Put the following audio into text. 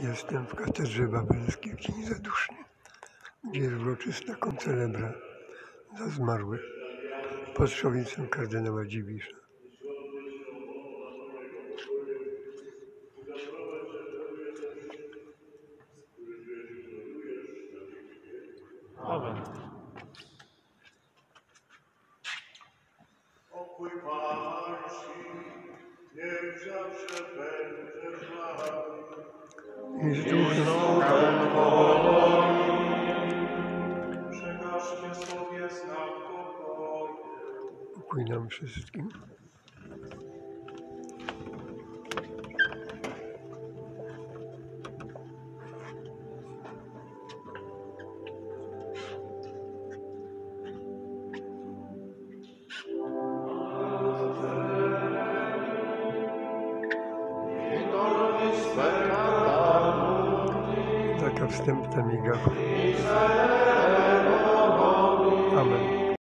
Jestem w katedrze babelskiej w Dzień Zaduszny, gdzie jest uroczysta koncelebra za zmarłych pod szowicą kardynała Dziwisza. Pański, niech zawsze będzie z wami. I z duchem Przekażcie sobie znak pokoju. pokój nam wszystkim. teus tempos, amiga.